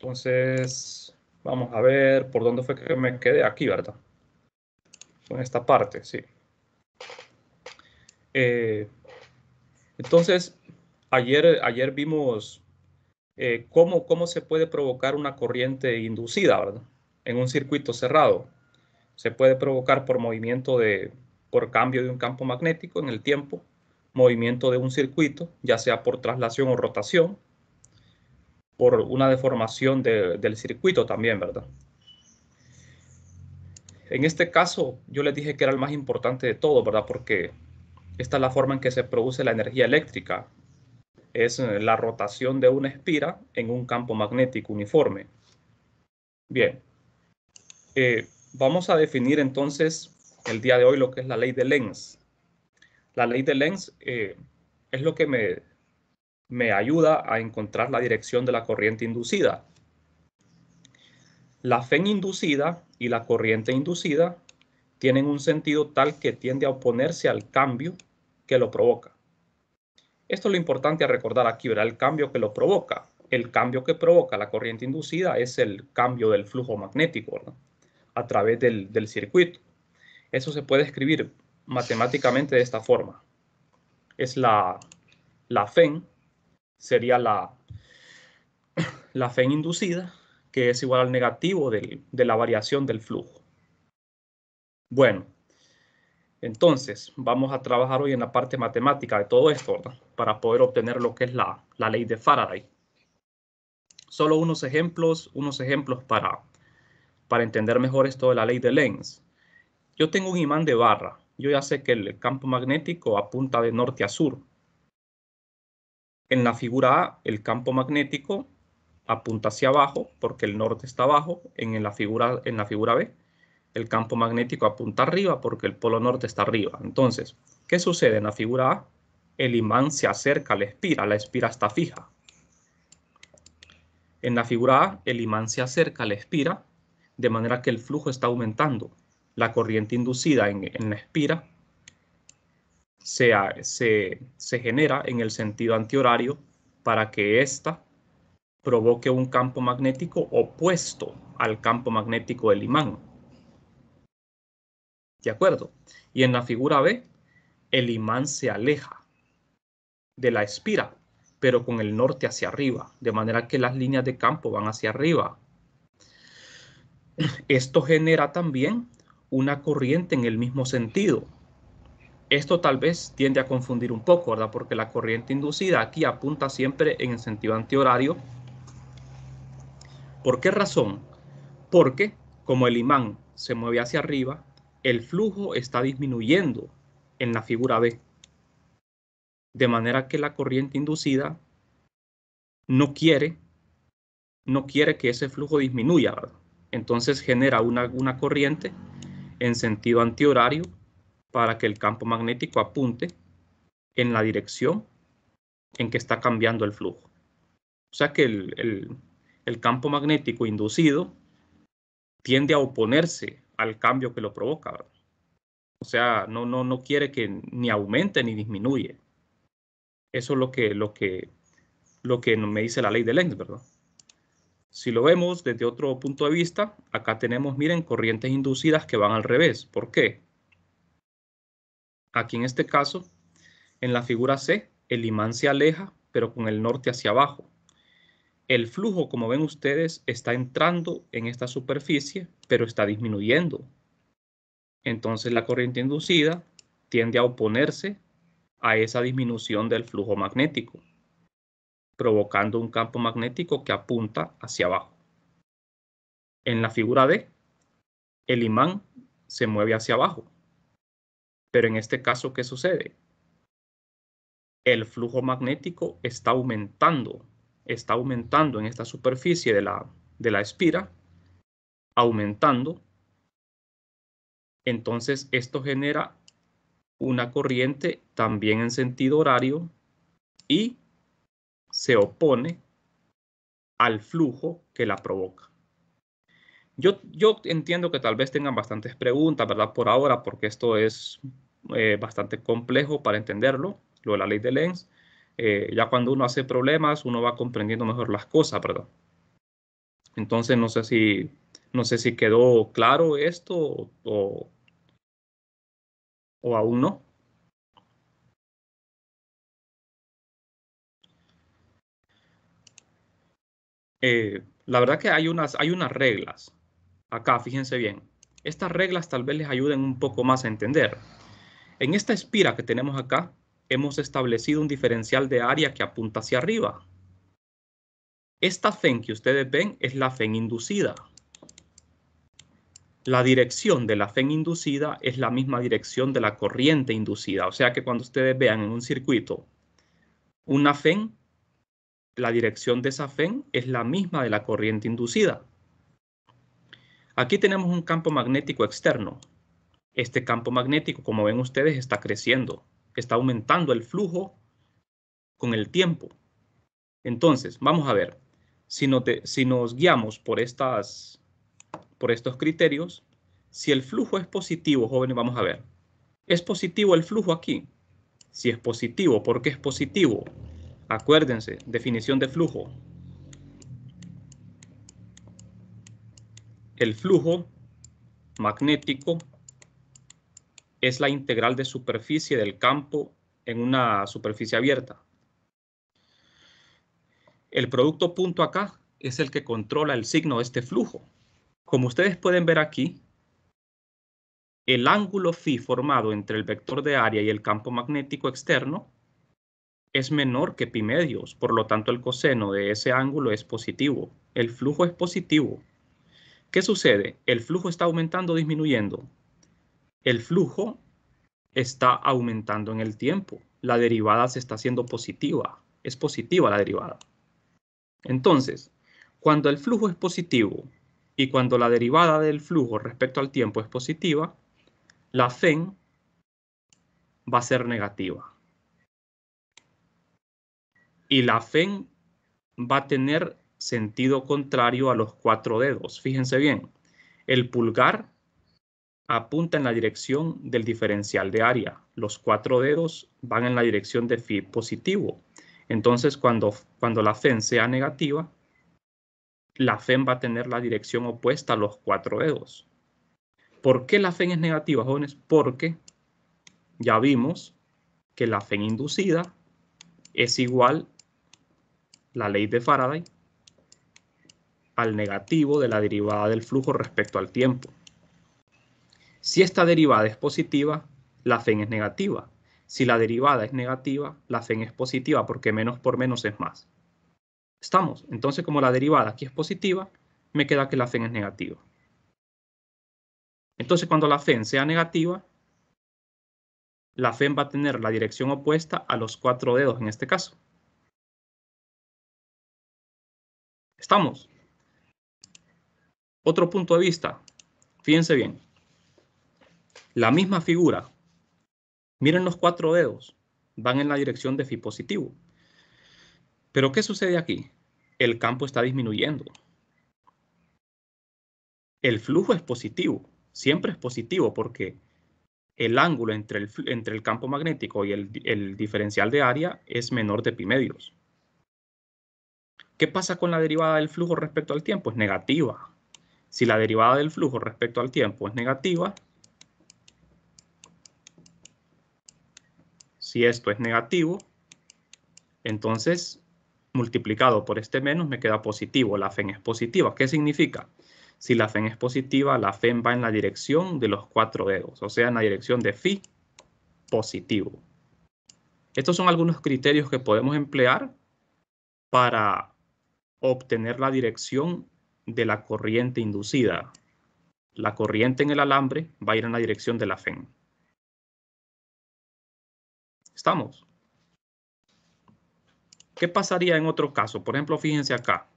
Entonces, vamos a ver por dónde fue que me quedé aquí, ¿verdad? Con esta parte, sí. Eh, entonces, ayer, ayer vimos eh, cómo, cómo se puede provocar una corriente inducida, ¿verdad? En un circuito cerrado. Se puede provocar por movimiento de, por cambio de un campo magnético en el tiempo, movimiento de un circuito, ya sea por traslación o rotación, por una deformación del circuito también, ¿verdad? En este caso, yo les dije que era el más importante de todo, ¿verdad? Porque esta es la forma en que se produce la energía eléctrica. Es eh, la rotación de una espira en un campo magnético uniforme. Bien. Eh, vamos a definir entonces el día de hoy lo que es la ley de Lenz. La ley de Lenz eh, es lo que me me ayuda a encontrar la dirección de la corriente inducida. La FEN inducida y la corriente inducida tienen un sentido tal que tiende a oponerse al cambio que lo provoca. Esto es lo importante a recordar aquí, ¿verdad? El cambio que lo provoca. El cambio que provoca la corriente inducida es el cambio del flujo magnético, A través del, del circuito. Eso se puede escribir matemáticamente de esta forma. Es la, la FEN sería la, la inducida, que es igual al negativo de la variación del flujo. Bueno, entonces vamos a trabajar hoy en la parte matemática de todo esto, para poder obtener lo que es la, la ley de Faraday. Solo unos ejemplos, unos ejemplos para, para entender mejor esto de la ley de Lenz. Yo tengo un imán de barra. Yo ya sé que el campo magnético apunta de norte a sur. En la figura A, el campo magnético apunta hacia abajo porque el norte está abajo. En la figura, en la figura B, el campo magnético apunta arriba porque el polo norte está arriba. Entonces, ¿qué sucede en la figura A? El imán se acerca a la espira, la espira está fija. En la figura A, el imán se acerca a la espira, de manera que el flujo está aumentando. La corriente inducida en, en la espira se, genera en el sentido antihorario para que ésta provoque un campo magnético opuesto al campo magnético del imán. ¿De acuerdo? Y en la figura B, el imán se aleja de la espira, pero con el norte hacia arriba, de manera que las líneas de campo van hacia arriba. Esto genera también una corriente en el mismo sentido, esto tal vez tiende a confundir un poco, ¿verdad? Porque la corriente inducida aquí apunta siempre en sentido antihorario. ¿Por qué razón? Porque como el imán se mueve hacia arriba, el flujo está disminuyendo en la figura B. De manera que la corriente inducida no quiere, no quiere que ese flujo disminuya, ¿verdad? Entonces genera una, una corriente en sentido antihorario para que el campo magnético apunte en la dirección en que está cambiando el flujo. O sea que el, campo magnético inducido tiende a oponerse al cambio que lo provoca. O sea, no, no, no quiere que ni aumente ni disminuye. Eso es lo que, lo que, lo que me dice la ley de Lenz, ¿verdad? Si lo vemos desde otro punto de vista, acá tenemos, miren, corrientes inducidas que van al revés. ¿Por qué? Aquí en este caso, en la figura C, el imán se aleja, pero con el norte hacia abajo. El flujo, como ven ustedes, está entrando en esta superficie, pero está disminuyendo. Entonces la corriente inducida tiende a oponerse a esa disminución del flujo magnético, provocando un campo magnético que apunta hacia abajo. En la figura D, el imán se mueve hacia abajo, pero en este caso, ¿qué sucede? El flujo magnético está aumentando, está aumentando en esta superficie de la, de la espira, aumentando. Entonces, esto genera una corriente también en sentido horario y se opone al flujo que la provoca. Yo, entiendo que tal vez tengan bastantes preguntas, ¿verdad? Por ahora, porque esto es eh, bastante complejo para entenderlo, lo de la ley de Lenz. Eh, ya cuando uno hace problemas, uno va comprendiendo mejor las cosas, ¿verdad? Entonces no sé si, no sé si quedó claro esto o, o aún no. Eh, la verdad que hay unas, hay unas reglas. Acá, fíjense bien. Estas reglas tal vez les ayuden un poco más a entender. En esta espira que tenemos acá, hemos establecido un diferencial de área que apunta hacia arriba. Esta FEN que ustedes ven es la FEN inducida. La dirección de la FEN inducida es la misma dirección de la corriente inducida. O sea que cuando ustedes vean en un circuito una FEN, la dirección de esa FEN es la misma de la corriente inducida. Aquí tenemos un campo magnético externo. Este campo magnético, como ven ustedes, está creciendo. Está aumentando el flujo con el tiempo. Entonces, vamos a ver. Si, nos guiamos por, por estos criterios, si el flujo es positivo, jóvenes, vamos a ver. ¿Es positivo el flujo aquí? Si es positivo, ¿por qué es positivo? Acuérdense, definición de flujo. El flujo magnético es la integral de superficie del campo en una superficie abierta. El producto punto acá es el que controla el signo de este flujo. Como ustedes pueden ver aquí, el ángulo phi formado entre el vector de área y el campo magnético externo es menor que pi medios, por lo tanto el coseno de ese ángulo es positivo. El flujo es positivo. ¿Qué sucede? El flujo está aumentando o disminuyendo. El flujo está aumentando en el tiempo. La derivada se está haciendo positiva. Es positiva la derivada. Entonces, cuando el flujo es positivo y cuando la derivada del flujo respecto al tiempo es positiva, la FEN va a ser negativa y la FEN va a tener sentido contrario a los cuatro dedos. Fíjense bien, el pulgar apunta en la dirección del diferencial de área. Los cuatro dedos van en la dirección de phi positivo. Entonces, cuando, cuando la FEN sea negativa, la FEN va a tener la dirección opuesta a los cuatro dedos. ¿Por qué la FEN es negativa, jóvenes? Porque ya vimos que la FEN inducida es igual la ley de Faraday al negativo de la derivada del flujo respecto al tiempo. Si esta derivada es positiva, la FEN es negativa. Si la derivada es negativa, la FEN es positiva porque menos por menos es más. ¿Estamos? Entonces, como la derivada aquí es positiva, me queda que la FEN es negativa. Entonces, cuando la FEN sea negativa, la FEN va a tener la dirección opuesta a los cuatro dedos en este caso. ¿Estamos? Otro punto de vista. Fíjense bien. La misma figura. Miren los cuatro dedos. Van en la dirección de phi positivo. Pero ¿qué sucede aquí? El campo está disminuyendo. El flujo es positivo. Siempre es positivo porque el ángulo entre el, campo magnético y el, el diferencial de área es menor de pi medios. ¿Qué pasa con la derivada del flujo respecto al tiempo? Es negativa. Si la derivada del flujo respecto al tiempo es negativa, si esto es negativo, entonces multiplicado por este menos me queda positivo. La FEN es positiva. ¿Qué significa? Si la FEN es positiva, la FEN va en la dirección de los cuatro dedos, o sea, en la dirección de phi positivo. Estos son algunos criterios que podemos emplear para obtener la dirección de la corriente inducida. La corriente en el alambre va a ir en la dirección de la FEN. ¿Estamos? ¿Qué pasaría en otro caso? Por ejemplo, fíjense acá.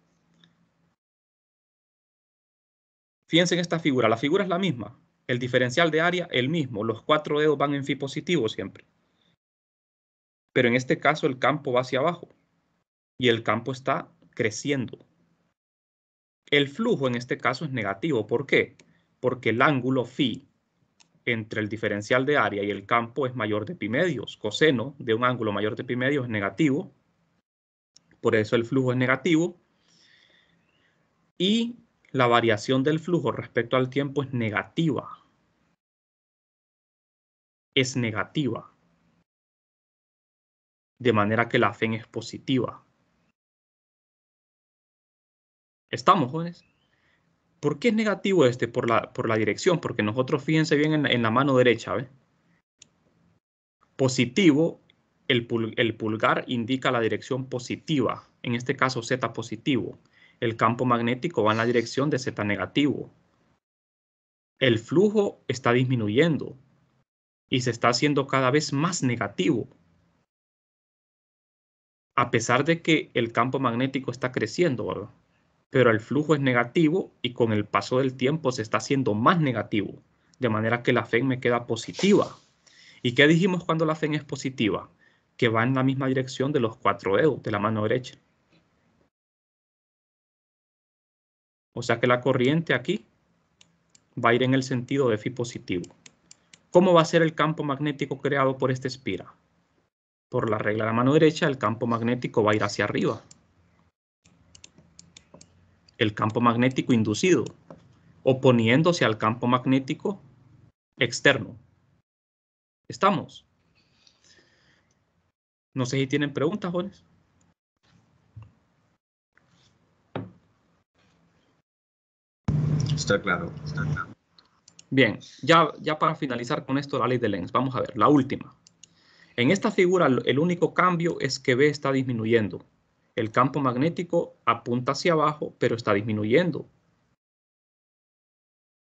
Fíjense en esta figura. La figura es la misma. El diferencial de área, el mismo. Los cuatro dedos van en phi positivo siempre. Pero en este caso el campo va hacia abajo. Y el campo está creciendo. El flujo en este caso es negativo. ¿Por qué? Porque el ángulo phi entre el diferencial de área y el campo es mayor de pi medios. Coseno de un ángulo mayor de pi medios es negativo. Por eso el flujo es negativo. y la variación del flujo respecto al tiempo es negativa. Es negativa. De manera que la FEN es positiva. ¿Estamos, jóvenes? ¿Por qué es negativo este? Por la, por la dirección, porque nosotros, fíjense bien en, la mano derecha. Positivo, el, el pulgar indica la dirección positiva, en este caso Z positivo el campo magnético va en la dirección de Z negativo. El flujo está disminuyendo y se está haciendo cada vez más negativo. A pesar de que el campo magnético está creciendo, Pero el flujo es negativo y con el paso del tiempo se está haciendo más negativo, de manera que la FEN me queda positiva. ¿Y qué dijimos cuando la FEN es positiva? Que va en la misma dirección de los cuatro dedos de la mano derecha. O sea que la corriente aquí va a ir en el sentido de Fi positivo. ¿Cómo va a ser el campo magnético creado por esta espira? Por la regla de la mano derecha, el campo magnético va a ir hacia arriba. El campo magnético inducido, oponiéndose al campo magnético externo. ¿Estamos? No sé si tienen preguntas, jóvenes. Está claro, Bien, ya, ya para finalizar con esto la ley de Lenz, vamos a ver, la última. En esta figura el único cambio es que B está disminuyendo. El campo magnético apunta hacia abajo, pero está disminuyendo.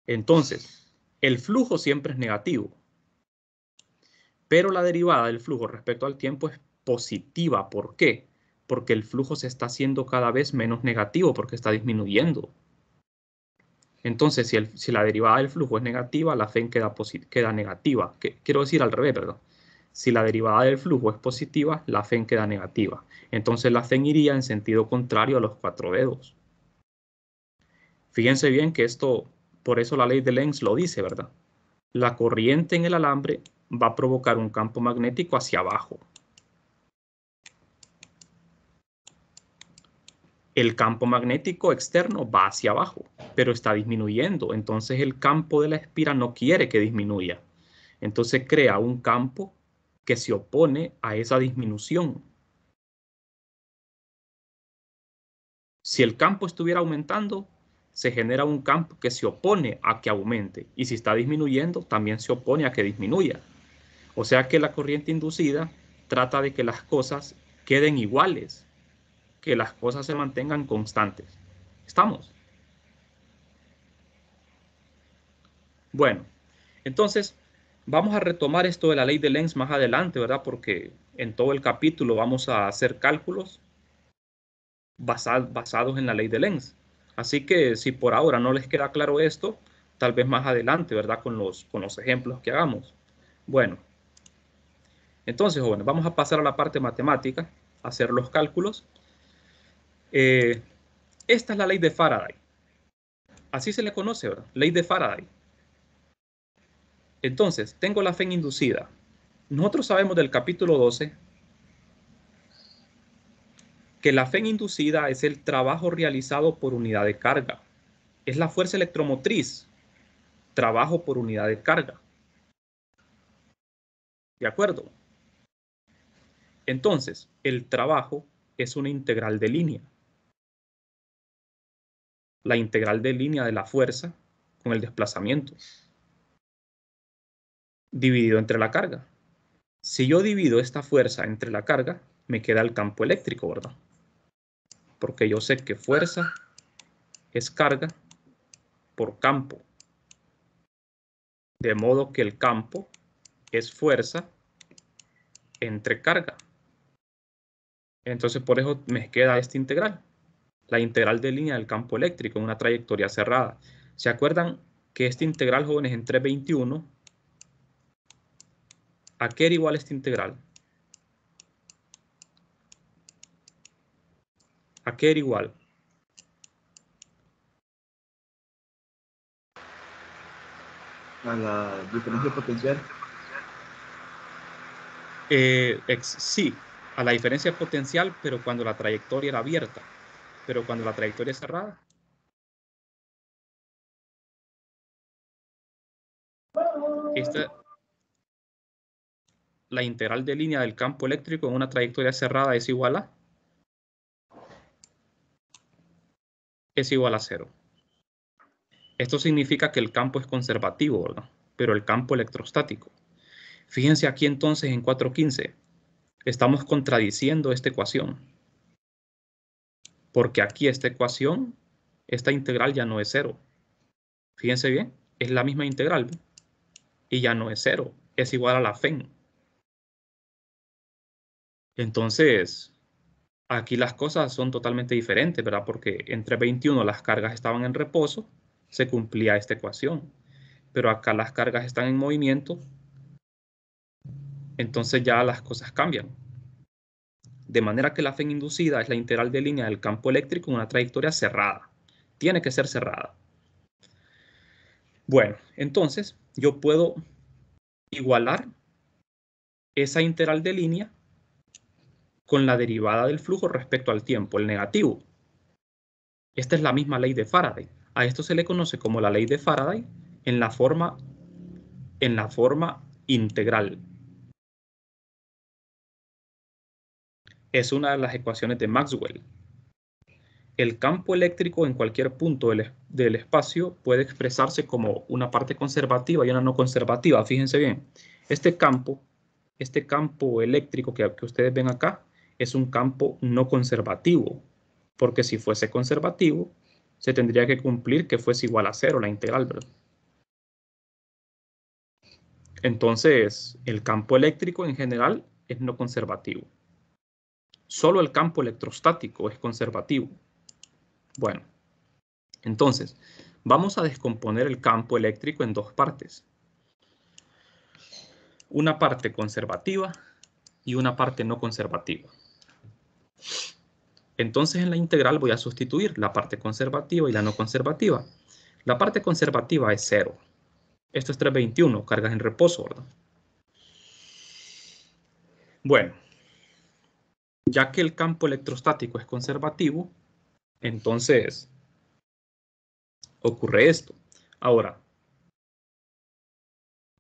Entonces, el flujo siempre es negativo. Pero la derivada del flujo respecto al tiempo es positiva. ¿Por qué? Porque el flujo se está haciendo cada vez menos negativo porque está disminuyendo. Entonces, si, la derivada del flujo es negativa, la FEN queda, negativa. quiero decir al revés, perdón. Si la derivada del flujo es positiva, la FEN queda negativa. Entonces la FEN iría en sentido contrario a los cuatro dedos. Fíjense bien que esto, por eso la ley de Lenz lo dice, ¿verdad? La corriente en el alambre va a provocar un campo magnético hacia abajo. el campo magnético externo va hacia abajo, pero está disminuyendo. Entonces el campo de la espira no quiere que disminuya. Entonces crea un campo que se opone a esa disminución. Si el campo estuviera aumentando, se genera un campo que se opone a que aumente. Y si está disminuyendo, también se opone a que disminuya. O sea que la corriente inducida trata de que las cosas queden iguales que las cosas se mantengan constantes. ¿Estamos? Bueno, entonces vamos a retomar esto de la ley de Lenz más adelante, ¿verdad? Porque en todo el capítulo vamos a hacer cálculos basados en la ley de Lenz. Así que si por ahora no les queda claro esto, tal vez más adelante, ¿verdad? Con los, con los ejemplos que hagamos. Bueno, entonces, jóvenes, vamos a pasar a la parte matemática, hacer los cálculos. Eh, esta es la ley de Faraday. Así se le conoce, ¿verdad? Ley de Faraday. Entonces, tengo la fe inducida. Nosotros sabemos del capítulo 12 que la fe inducida es el trabajo realizado por unidad de carga. Es la fuerza electromotriz. Trabajo por unidad de carga. ¿De acuerdo? Entonces, el trabajo es una integral de línea la integral de línea de la fuerza con el desplazamiento dividido entre la carga. Si yo divido esta fuerza entre la carga, me queda el campo eléctrico, ¿verdad? Porque yo sé que fuerza es carga por campo. De modo que el campo es fuerza entre carga. Entonces por eso me queda esta integral la integral de línea del campo eléctrico en una trayectoria cerrada. ¿Se acuerdan que esta integral, jóvenes, en 321, ¿A qué era igual esta integral? ¿A qué era igual? A la diferencia potencial. Eh, sí, a la diferencia potencial, pero cuando la trayectoria era abierta. Pero cuando la trayectoria es cerrada la integral de línea del campo eléctrico en una trayectoria cerrada es igual a es igual a cero. Esto significa que el campo es conservativo, ¿verdad? Pero el campo electrostático. Fíjense aquí entonces en 4.15. Estamos contradiciendo esta ecuación. Porque aquí esta ecuación, esta integral ya no es cero. Fíjense bien, es la misma integral. Y ya no es cero, es igual a la FEN. Entonces, aquí las cosas son totalmente diferentes, ¿verdad? Porque entre 21 las cargas estaban en reposo, se cumplía esta ecuación. Pero acá las cargas están en movimiento, entonces ya las cosas cambian. De manera que la FEN inducida es la integral de línea del campo eléctrico en una trayectoria cerrada. Tiene que ser cerrada. Bueno, entonces yo puedo igualar esa integral de línea con la derivada del flujo respecto al tiempo, el negativo. Esta es la misma ley de Faraday. A esto se le conoce como la ley de Faraday en la forma, en la forma integral. Es una de las ecuaciones de Maxwell. El campo eléctrico en cualquier punto del, del espacio puede expresarse como una parte conservativa y una no conservativa. Fíjense bien, este campo, este campo eléctrico que, que ustedes ven acá, es un campo no conservativo, porque si fuese conservativo, se tendría que cumplir que fuese igual a cero la integral, ¿verdad? Entonces, el campo eléctrico en general es no conservativo. Solo el campo electrostático es conservativo. Bueno, entonces, vamos a descomponer el campo eléctrico en dos partes. Una parte conservativa y una parte no conservativa. Entonces en la integral voy a sustituir la parte conservativa y la no conservativa. La parte conservativa es 0. Esto es 321, cargas en reposo, ¿verdad? Bueno, ya que el campo electrostático es conservativo, entonces ocurre esto. Ahora,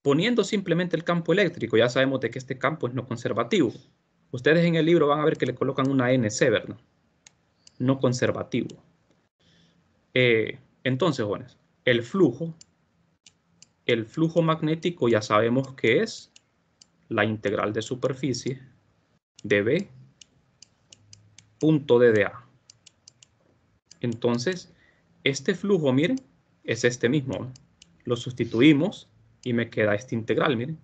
poniendo simplemente el campo eléctrico, ya sabemos de que este campo es no conservativo. Ustedes en el libro van a ver que le colocan una NC, ¿verdad? No conservativo. Eh, entonces, bueno, el flujo, el flujo magnético ya sabemos que es la integral de superficie de B punto DA. Entonces, este flujo, miren, es este mismo. Lo sustituimos y me queda esta integral, miren.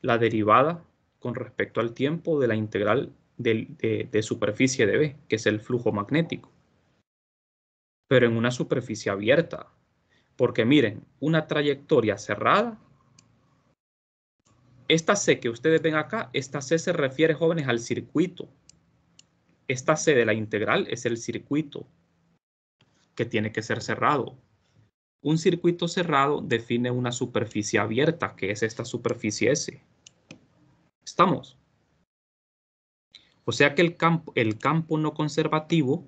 La derivada con respecto al tiempo de la integral de, superficie de B, que es el flujo magnético. Pero en una superficie abierta. Porque miren, una trayectoria cerrada. Esta C que ustedes ven acá, esta C se refiere, jóvenes, al circuito. Esta C de la integral es el circuito que tiene que ser cerrado. Un circuito cerrado define una superficie abierta, que es esta superficie S. ¿Estamos? O sea que el campo, el campo no conservativo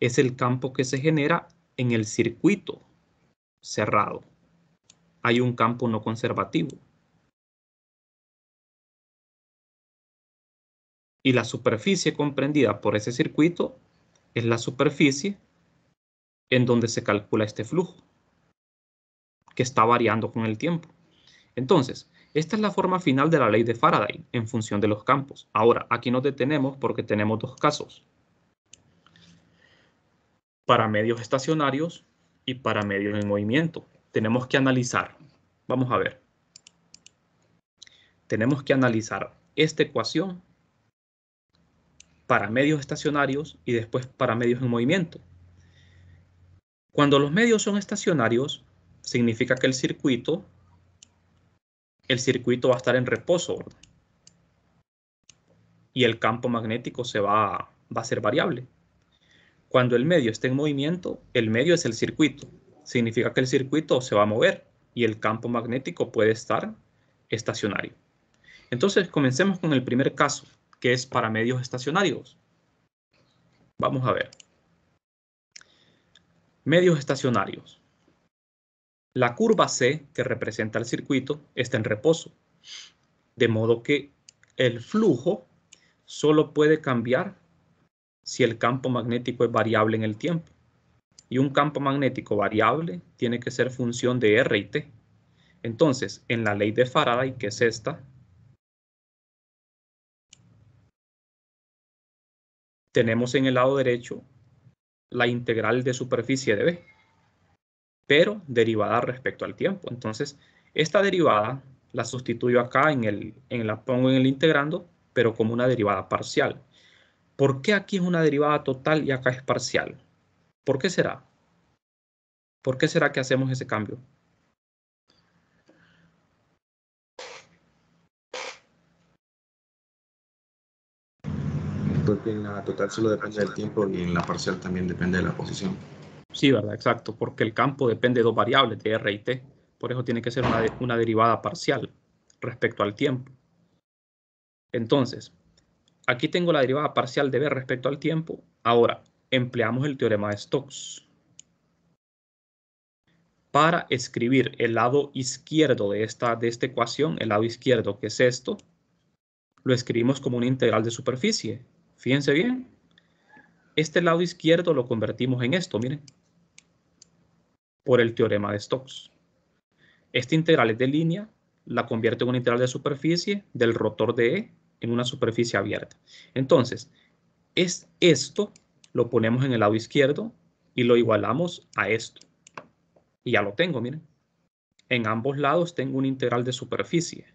es el campo que se genera en el circuito cerrado. Hay un campo no conservativo. Y la superficie comprendida por ese circuito es la superficie en donde se calcula este flujo, que está variando con el tiempo. Entonces, esta es la forma final de la ley de Faraday en función de los campos. Ahora, aquí nos detenemos porque tenemos dos casos. Para medios estacionarios y para medios en movimiento. Tenemos que analizar. Vamos a ver. Tenemos que analizar esta ecuación para medios estacionarios y después para medios en movimiento. Cuando los medios son estacionarios, significa que el circuito el circuito va a estar en reposo. Y el campo magnético se va, va a ser variable. Cuando el medio esté en movimiento, el medio es el circuito. Significa que el circuito se va a mover y el campo magnético puede estar estacionario. Entonces, comencemos con el primer caso, que es para medios estacionarios. Vamos a ver. Medios estacionarios. La curva C, que representa el circuito, está en reposo. De modo que el flujo solo puede cambiar si el campo magnético es variable en el tiempo. Y un campo magnético variable tiene que ser función de R y T. Entonces, en la ley de Faraday, que es esta, tenemos en el lado derecho la integral de superficie de B, pero derivada respecto al tiempo. Entonces, esta derivada la sustituyo acá, en, el, la pongo en el integrando, pero como una derivada parcial. ¿Por qué aquí es una derivada total y acá es parcial? ¿Por qué será? ¿Por qué será que hacemos ese cambio? Porque en la total solo depende del tiempo y en la parcial también depende de la posición. Sí, ¿verdad? Exacto, porque el campo depende de dos variables, de R y T. Por eso tiene que ser una, derivada parcial respecto al tiempo. Entonces, aquí tengo la derivada parcial de B respecto al tiempo. Ahora, empleamos el teorema de Stokes. Para escribir el lado izquierdo de esta, de esta ecuación, el lado izquierdo que es esto, lo escribimos como una integral de superficie. Fíjense bien. Este lado izquierdo lo convertimos en esto, miren. Por el teorema de Stokes. Esta integral es de línea, la convierte en una integral de superficie del rotor de E en una superficie abierta. Entonces, es esto lo ponemos en el lado izquierdo y lo igualamos a esto. Y ya lo tengo, miren. En ambos lados tengo una integral de superficie.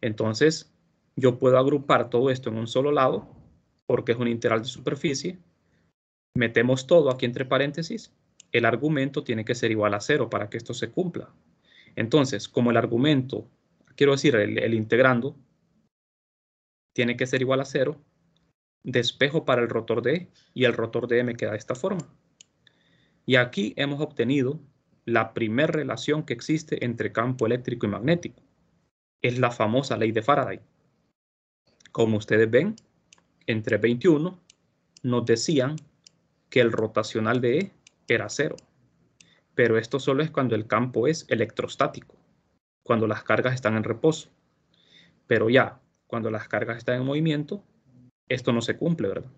Entonces, yo puedo agrupar todo esto en un solo lado, porque es una integral de superficie. Metemos todo aquí entre paréntesis. El argumento tiene que ser igual a cero para que esto se cumpla. Entonces, como el argumento, quiero decir, el, integrando, tiene que ser igual a cero, despejo para el rotor de E y el rotor de me queda de esta forma. Y aquí hemos obtenido la primera relación que existe entre campo eléctrico y magnético. Es la famosa ley de Faraday. Como ustedes ven, entre 21 nos decían que el rotacional de E era cero. Pero esto solo es cuando el campo es electrostático, cuando las cargas están en reposo. Pero ya, cuando las cargas están en movimiento, esto no se cumple, ¿verdad?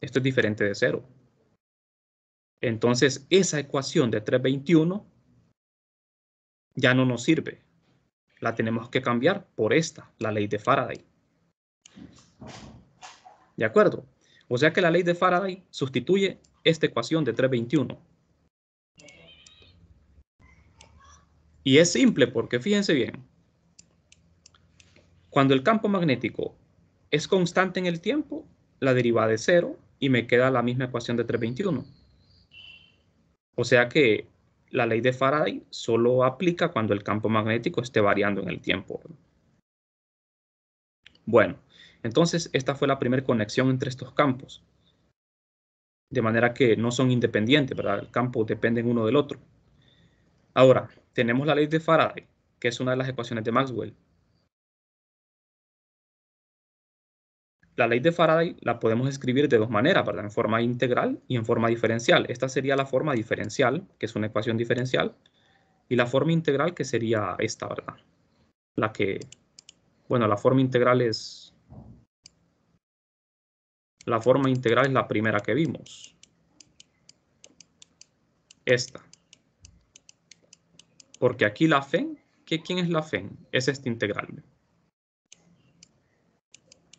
Esto es diferente de cero. Entonces, esa ecuación de 321 ya no nos sirve la tenemos que cambiar por esta, la ley de Faraday. ¿De acuerdo? O sea que la ley de Faraday sustituye esta ecuación de 321. Y es simple porque fíjense bien. Cuando el campo magnético es constante en el tiempo, la derivada es cero y me queda la misma ecuación de 321. O sea que la ley de Faraday solo aplica cuando el campo magnético esté variando en el tiempo. Bueno, entonces esta fue la primera conexión entre estos campos. De manera que no son independientes, ¿verdad? El campo depende uno del otro. Ahora, tenemos la ley de Faraday, que es una de las ecuaciones de Maxwell. La ley de Faraday la podemos escribir de dos maneras, ¿verdad? En forma integral y en forma diferencial. Esta sería la forma diferencial, que es una ecuación diferencial, y la forma integral que sería esta, ¿verdad? La que, bueno, la forma integral es, la forma integral es la primera que vimos. Esta. Porque aquí la FEN, ¿quién es la FEN? Es esta integral.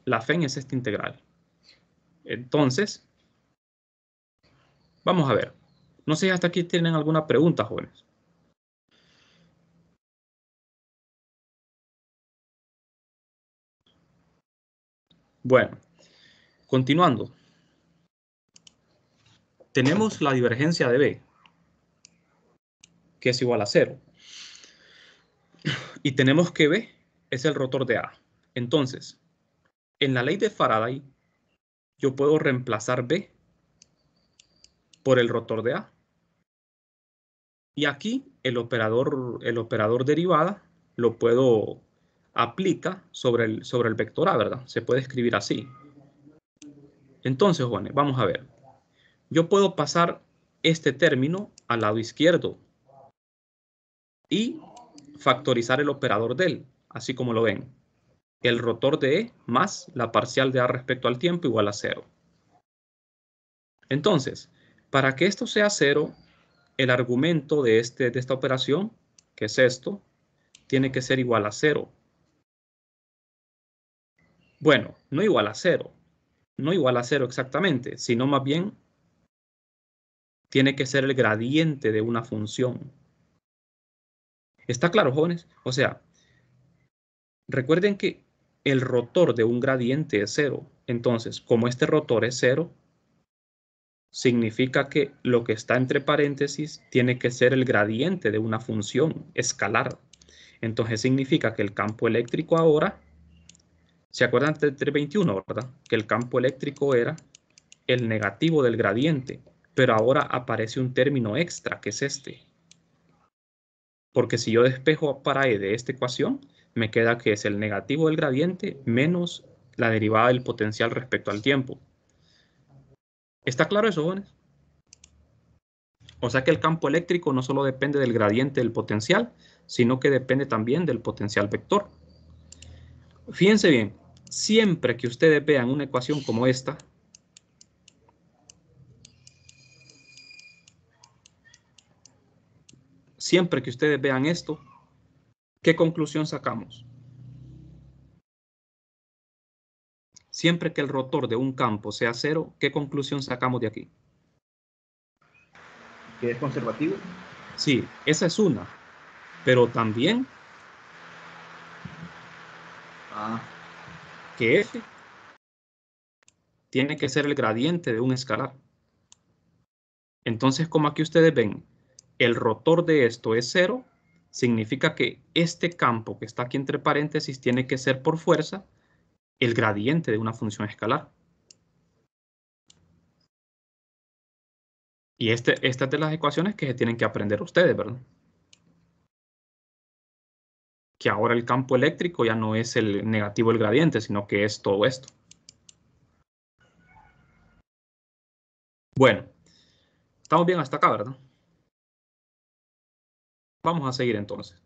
La FEN es esta integral. Entonces, vamos a ver. No sé si hasta aquí tienen alguna pregunta, jóvenes. Bueno, continuando. Tenemos la divergencia de B, que es igual a cero. Y tenemos que B es el rotor de A. Entonces, en la ley de Faraday, yo puedo reemplazar B por el rotor de A. Y aquí el operador, el operador derivada lo puedo aplicar sobre el, sobre el vector A, ¿verdad? Se puede escribir así. Entonces, Juan, vamos a ver. Yo puedo pasar este término al lado izquierdo y factorizar el operador de él, así como lo ven. El rotor de E más la parcial de A respecto al tiempo igual a cero. Entonces, para que esto sea cero, el argumento de, este, de esta operación, que es esto, tiene que ser igual a cero. Bueno, no igual a cero, no igual a cero exactamente, sino más bien tiene que ser el gradiente de una función. ¿Está claro, jóvenes? O sea, recuerden que el rotor de un gradiente es cero. Entonces, como este rotor es cero, significa que lo que está entre paréntesis tiene que ser el gradiente de una función escalar. Entonces significa que el campo eléctrico ahora, ¿se acuerdan del 321, verdad? Que el campo eléctrico era el negativo del gradiente, pero ahora aparece un término extra, que es este. Porque si yo despejo para E de esta ecuación, me queda que es el negativo del gradiente menos la derivada del potencial respecto al tiempo. ¿Está claro eso, jóvenes? O sea que el campo eléctrico no solo depende del gradiente del potencial, sino que depende también del potencial vector. Fíjense bien, siempre que ustedes vean una ecuación como esta, siempre que ustedes vean esto, ¿qué conclusión sacamos? Siempre que el rotor de un campo sea cero, ¿qué conclusión sacamos de aquí? ¿Que es conservativo? Sí, esa es una. Pero también Ah, que F tiene que ser el gradiente de un escalar. Entonces, como aquí ustedes ven, el rotor de esto es cero, significa que este campo que está aquí entre paréntesis tiene que ser por fuerza el gradiente de una función escalar. Y este, esta es de las ecuaciones que se tienen que aprender ustedes, ¿verdad? Que ahora el campo eléctrico ya no es el negativo del gradiente, sino que es todo esto. Bueno, estamos bien hasta acá, ¿verdad? Vamos a seguir entonces.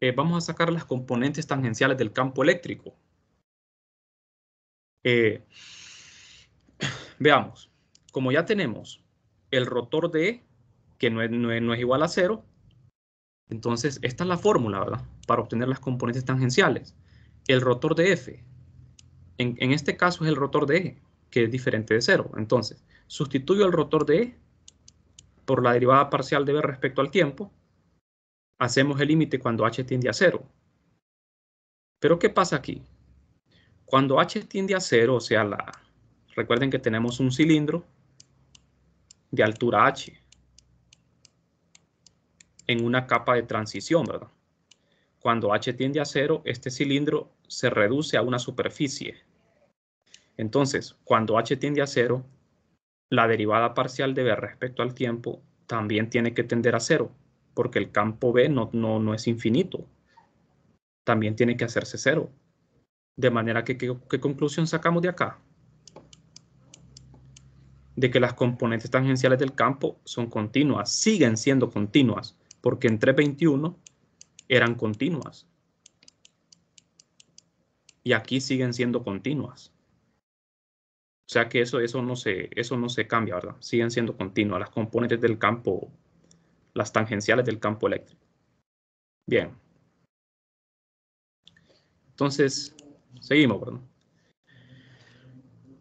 Eh, vamos a sacar las componentes tangenciales del campo eléctrico. Eh, veamos, como ya tenemos el rotor de E, que no no no es igual a cero, entonces esta es la fórmula, ¿verdad? Para obtener las componentes tangenciales. El rotor de F, en, este caso es el rotor de E, que es diferente de cero. Entonces, sustituyo el rotor de E por la derivada parcial de B respecto al tiempo. Hacemos el límite cuando h tiende a cero. Pero ¿qué pasa aquí? Cuando h tiende a cero, o sea, la, recuerden que tenemos un cilindro de altura h en una capa de transición, ¿verdad? Cuando h tiende a cero, este cilindro se reduce a una superficie. Entonces, cuando h tiende a cero, la derivada parcial de b respecto al tiempo también tiene que tender a cero, porque el campo b no, es infinito. También tiene que hacerse cero. De manera que, ¿qué, qué conclusión sacamos de acá? De que las componentes tangenciales del campo son continuas, siguen siendo continuas, porque en 321 eran continuas. Y aquí siguen siendo continuas. O sea que eso, eso, no se, eso no se cambia, ¿verdad? Siguen siendo continuas las componentes del campo, las tangenciales del campo eléctrico. Bien. Entonces, seguimos, ¿verdad?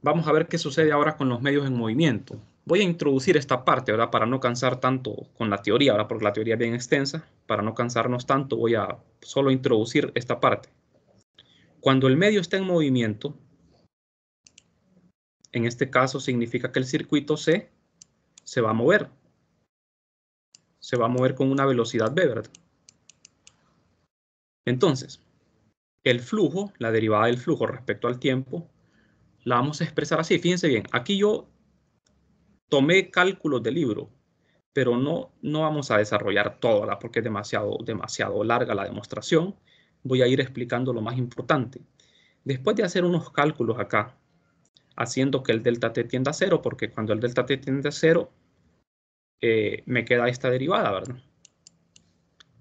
Vamos a ver qué sucede ahora con los medios en movimiento. Voy a introducir esta parte, ¿verdad? Para no cansar tanto con la teoría, ¿verdad? Porque la teoría es bien extensa. Para no cansarnos tanto, voy a solo introducir esta parte. Cuando el medio está en movimiento, en este caso significa que el circuito C se va a mover. Se va a mover con una velocidad v, ¿verdad? Entonces, el flujo, la derivada del flujo respecto al tiempo, la vamos a expresar así. Fíjense bien, aquí yo tomé cálculos del libro, pero no, no vamos a desarrollar ¿verdad? porque es demasiado, demasiado larga la demostración. Voy a ir explicando lo más importante. Después de hacer unos cálculos acá, haciendo que el delta t tienda a cero, porque cuando el delta t tiende a cero, eh, me queda esta derivada, ¿verdad?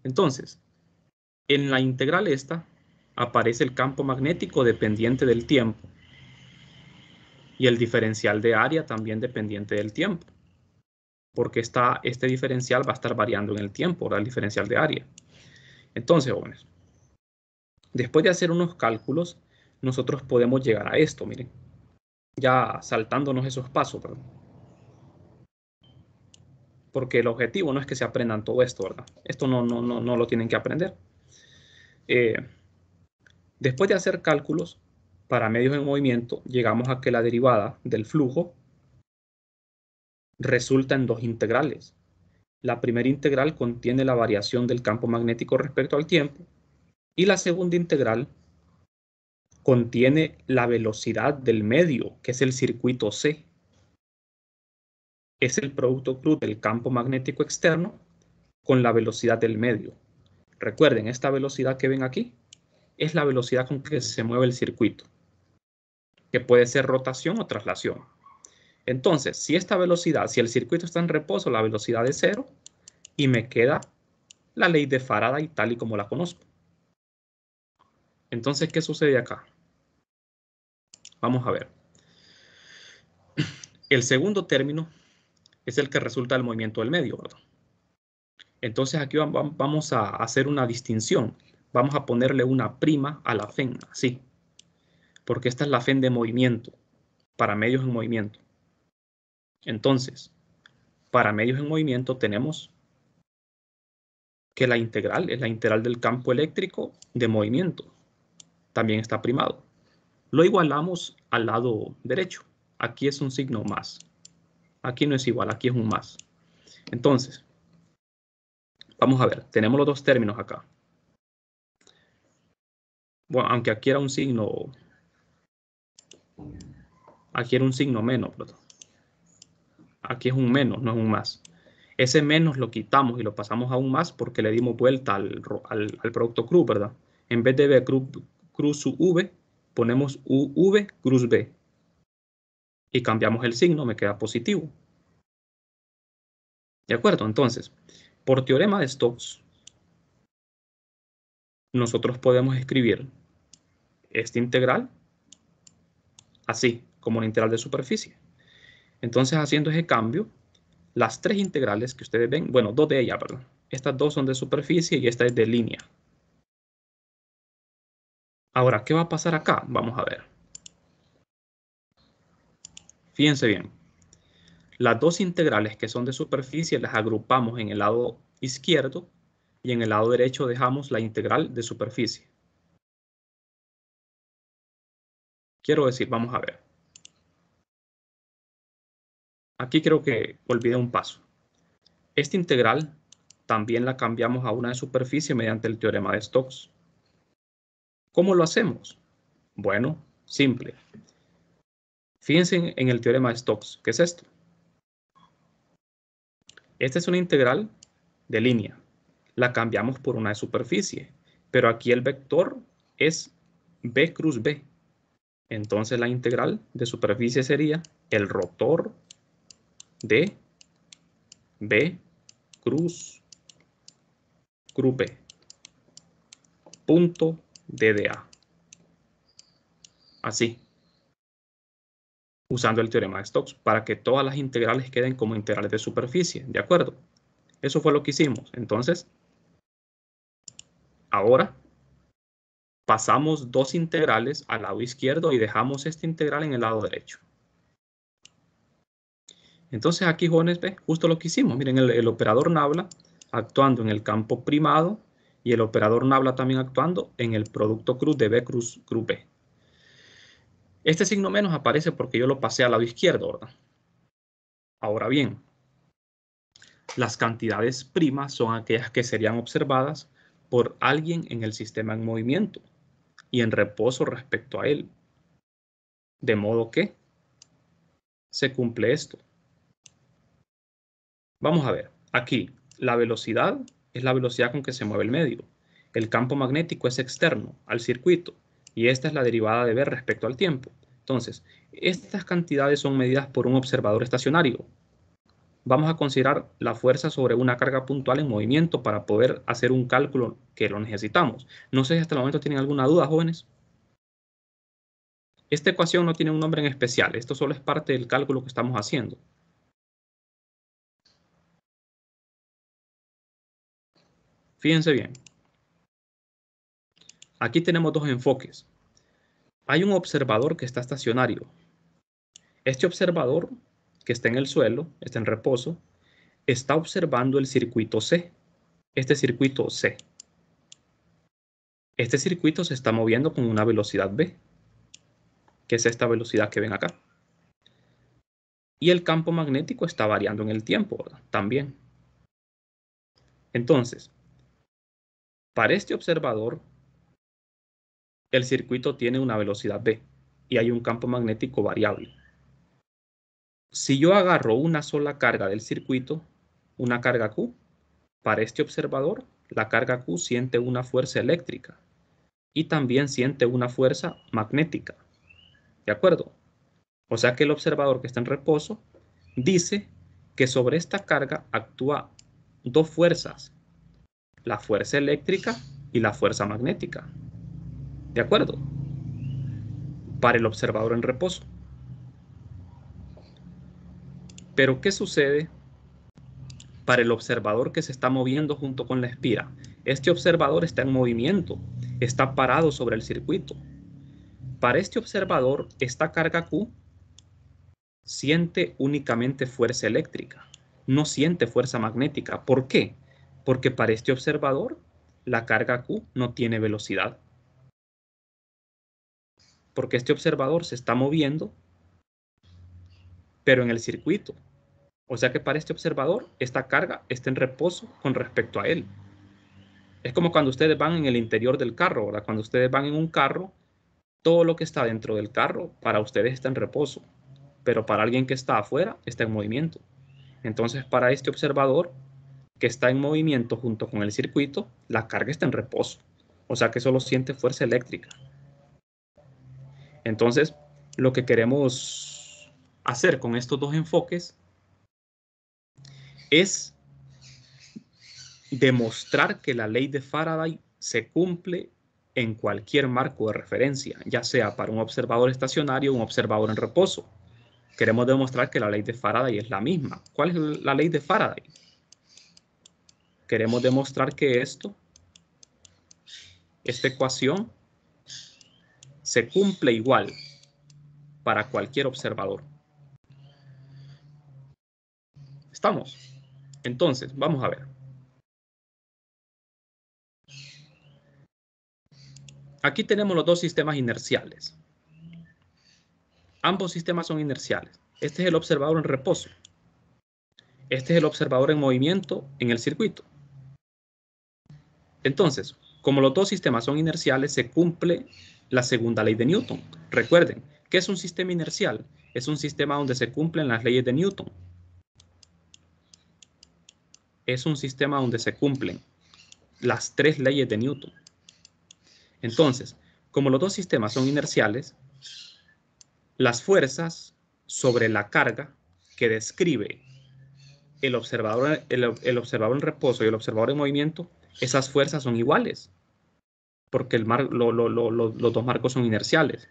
Entonces, en la integral esta aparece el campo magnético dependiente del tiempo y el diferencial de área también dependiente del tiempo, porque está, este diferencial va a estar variando en el tiempo, ¿verdad? el diferencial de área. Entonces, jóvenes, después de hacer unos cálculos, nosotros podemos llegar a esto, miren, ya saltándonos esos pasos, ¿verdad? Porque el objetivo no es que se aprendan todo esto, ¿verdad? Esto no, no, no, no lo tienen que aprender. Eh, después de hacer cálculos para medios en movimiento, llegamos a que la derivada del flujo resulta en dos integrales. La primera integral contiene la variación del campo magnético respecto al tiempo y la segunda integral contiene la velocidad del medio, que es el circuito C. Es el producto cruz del campo magnético externo con la velocidad del medio. Recuerden, esta velocidad que ven aquí es la velocidad con que se mueve el circuito, que puede ser rotación o traslación. Entonces, si esta velocidad, si el circuito está en reposo, la velocidad es cero y me queda la ley de Faraday tal y como la conozco. Entonces, ¿qué sucede acá? Vamos a ver. El segundo término es el que resulta del movimiento del medio, ¿verdad? Entonces aquí vamos a hacer una distinción. Vamos a ponerle una prima a la FEN, así. Porque esta es la FEN de movimiento, para medios en movimiento. Entonces, para medios en movimiento tenemos que la integral es la integral del campo eléctrico de movimiento. También está primado. Lo igualamos al lado derecho. Aquí es un signo más. Aquí no es igual, aquí es un más. Entonces, vamos a ver, tenemos los dos términos acá. Bueno, aunque aquí era un signo, aquí era un signo menos. Aquí es un menos, no es un más. Ese menos lo quitamos y lo pasamos a un más porque le dimos vuelta al, producto cruz, ¿verdad? En vez de B cruz, cruz V, ponemos UV cruz B. Y cambiamos el signo, me queda positivo. ¿De acuerdo? Entonces, por teorema de Stokes, nosotros podemos escribir esta integral así, como una integral de superficie. Entonces, haciendo ese cambio, las tres integrales que ustedes ven, bueno, dos de ellas, perdón. Estas dos son de superficie y esta es de línea. Ahora, ¿qué va a pasar acá? Vamos a ver. Fíjense bien. Las dos integrales que son de superficie las agrupamos en el lado izquierdo y en el lado derecho dejamos la integral de superficie. Quiero decir, vamos a ver. Aquí creo que olvidé un paso. Esta integral también la cambiamos a una de superficie mediante el teorema de Stokes. ¿Cómo lo hacemos? Bueno, simple. Fíjense en el teorema de Stokes. ¿Qué es esto? Esta es una integral de línea. La cambiamos por una de superficie. Pero aquí el vector es b cruz b. Entonces la integral de superficie sería el rotor de b cruz b. Punto DDA. Así. Usando el teorema de Stokes para que todas las integrales queden como integrales de superficie. ¿De acuerdo? Eso fue lo que hicimos. Entonces, ahora pasamos dos integrales al lado izquierdo y dejamos esta integral en el lado derecho. Entonces aquí, jóvenes, ve justo lo que hicimos. Miren, el, operador Nabla actuando en el campo primado y el operador Nabla también actuando en el producto cruz de B cruz, cruz B. Este signo menos aparece porque yo lo pasé al lado izquierdo, ¿verdad? Ahora bien, las cantidades primas son aquellas que serían observadas por alguien en el sistema en movimiento y en reposo respecto a él. De modo que se cumple esto. Vamos a ver, aquí la velocidad es la velocidad con que se mueve el medio. El campo magnético es externo al circuito y esta es la derivada de B respecto al tiempo. Entonces, estas cantidades son medidas por un observador estacionario. Vamos a considerar la fuerza sobre una carga puntual en movimiento para poder hacer un cálculo que lo necesitamos. No sé si hasta el momento tienen alguna duda, jóvenes. Esta ecuación no tiene un nombre en especial. Esto solo es parte del cálculo que estamos haciendo. Fíjense bien. Aquí tenemos dos enfoques. Hay un observador que está estacionario. Este observador que está en el suelo, está en reposo, está observando el circuito C. Este circuito C. Este circuito se está moviendo con una velocidad B, que es esta velocidad que ven acá. Y el campo magnético está variando en el tiempo, También. Entonces, para este observador, el circuito tiene una velocidad B y hay un campo magnético variable. Si yo agarro una sola carga del circuito, una carga Q, para este observador, la carga Q siente una fuerza eléctrica y también siente una fuerza magnética. ¿De acuerdo? O sea que el observador que está en reposo dice que sobre esta carga actúa dos fuerzas, la fuerza eléctrica y la fuerza magnética. ¿De acuerdo? Para el observador en reposo. Pero ¿qué sucede para el observador que se está moviendo junto con la espira? Este observador está en movimiento, está parado sobre el circuito. Para este observador, esta carga Q siente únicamente fuerza eléctrica, no siente fuerza magnética. ¿Por qué? Porque para este observador, la carga Q no tiene velocidad. Porque este observador se está moviendo, pero en el circuito. O sea que para este observador, esta carga está en reposo con respecto a él. Es como cuando ustedes van en el interior del carro, ¿verdad? Cuando ustedes van en un carro, todo lo que está dentro del carro para ustedes está en reposo, pero para alguien que está afuera está en movimiento. Entonces, para este observador, que está en movimiento junto con el circuito, la carga está en reposo. O sea que solo siente fuerza eléctrica. Entonces, lo que queremos hacer con estos dos enfoques es demostrar que la ley de Faraday se cumple en cualquier marco de referencia, ya sea para un observador estacionario o un observador en reposo. Queremos demostrar que la ley de Faraday es la misma. ¿Cuál es la ley de Faraday? queremos demostrar que esto, esta ecuación, se cumple igual para cualquier observador. ¿Estamos? Entonces, vamos a ver. Aquí tenemos los dos sistemas inerciales. Ambos sistemas son inerciales. Este es el observador en reposo. Este es el observador en movimiento en el circuito. Entonces, como los dos sistemas son inerciales, se cumple la segunda ley de Newton. Recuerden, ¿qué es un sistema inercial? Es un sistema donde se cumplen las leyes de Newton. Es un sistema donde se cumplen las tres leyes de Newton. Entonces, como los dos sistemas son inerciales, las fuerzas sobre la carga que describe el observador, el observador en reposo y el observador en movimiento esas fuerzas son iguales, porque el mar, los dos marcos son inerciales.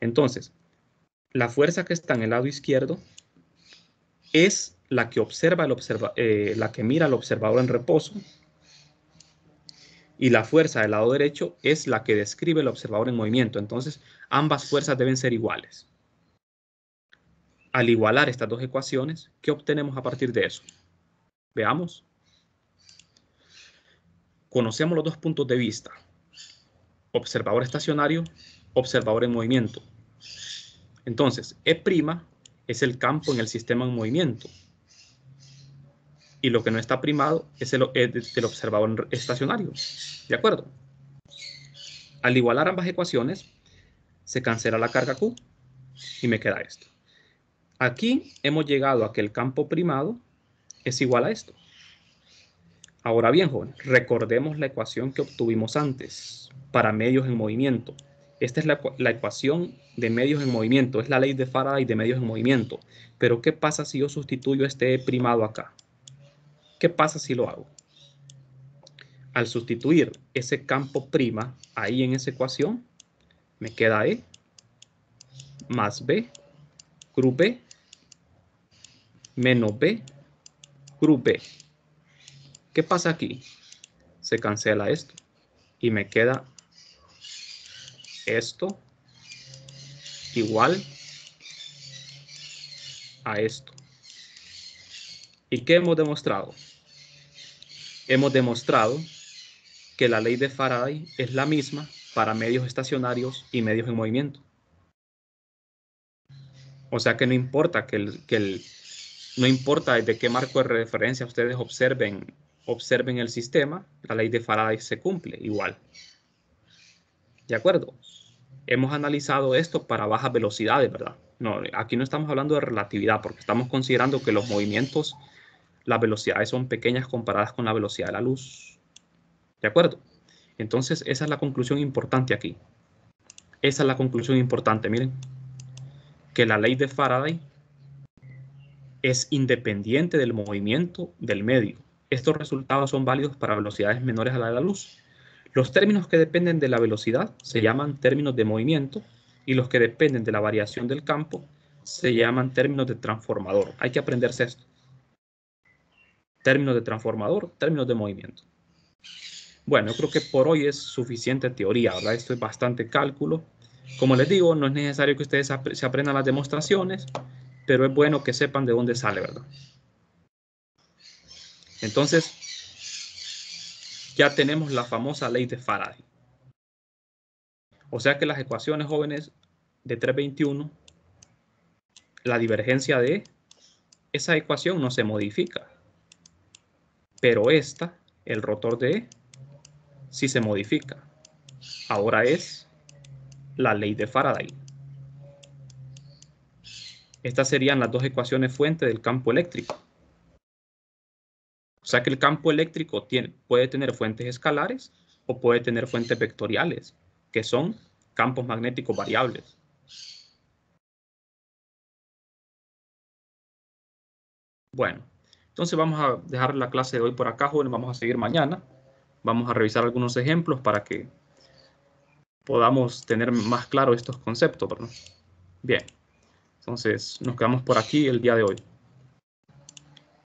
Entonces, la fuerza que está en el lado izquierdo es la que observa el observa, eh, la que mira al observador en reposo y la fuerza del lado derecho es la que describe el observador en movimiento. Entonces, ambas fuerzas deben ser iguales. Al igualar estas dos ecuaciones, ¿qué obtenemos a partir de eso? Veamos conocemos los dos puntos de vista. Observador estacionario, observador en movimiento. Entonces, E' es el campo en el sistema en movimiento. Y lo que no está primado es el, el observador estacionario. ¿De acuerdo? Al igualar ambas ecuaciones, se cancela la carga Q y me queda esto. Aquí hemos llegado a que el campo primado es igual a esto. Ahora bien, jóvenes, recordemos la ecuación que obtuvimos antes para medios en movimiento. Esta es la, la, ecuación de medios en movimiento, es la ley de Faraday de medios en movimiento. Pero ¿qué pasa si yo sustituyo este E primado acá? ¿Qué pasa si lo hago? Al sustituir ese campo prima ahí en esa ecuación, me queda E más B, cruz B, menos B, cruz B. ¿Qué pasa aquí? Se cancela esto y me queda esto igual a esto. ¿Y qué hemos demostrado? Hemos demostrado que la ley de Faraday es la misma para medios estacionarios y medios en movimiento. O sea que no importa que el, que el no importa de qué marco de referencia ustedes observen, observen el sistema, la ley de Faraday se cumple igual. ¿De acuerdo? Hemos analizado esto para bajas velocidades, ¿verdad? No, aquí no estamos hablando de relatividad porque estamos considerando que los movimientos, las velocidades son pequeñas comparadas con la velocidad de la luz. ¿De acuerdo? Entonces, esa es la conclusión importante aquí. Esa es la conclusión importante, miren. Que la ley de Faraday es independiente del movimiento del medio. Estos resultados son válidos para velocidades menores a la de la luz. Los términos que dependen de la velocidad se llaman términos de movimiento y los que dependen de la variación del campo se llaman términos de transformador. Hay que aprenderse esto. Términos de transformador, términos de movimiento. Bueno, creo que por hoy es suficiente teoría, ¿verdad? Esto es bastante cálculo. Como les digo, no es necesario que ustedes se aprendan las demostraciones pero es bueno que sepan de dónde sale, ¿verdad? Entonces, ya tenemos la famosa ley de Faraday. O sea que las ecuaciones jóvenes de 321, la divergencia de esa ecuación no se modifica. Pero esta, el rotor de E, se modifica. Ahora es la ley de Faraday. Estas serían las dos ecuaciones fuente del campo eléctrico. O sea que el campo eléctrico tiene, puede tener fuentes escalares o puede tener fuentes vectoriales, que son campos magnéticos variables. Bueno, entonces vamos a dejar la clase de hoy por acá, jóvenes. Vamos a seguir mañana. Vamos a revisar algunos ejemplos para que podamos tener más claro estos conceptos. Bien. Entonces, nos quedamos por aquí el día de hoy.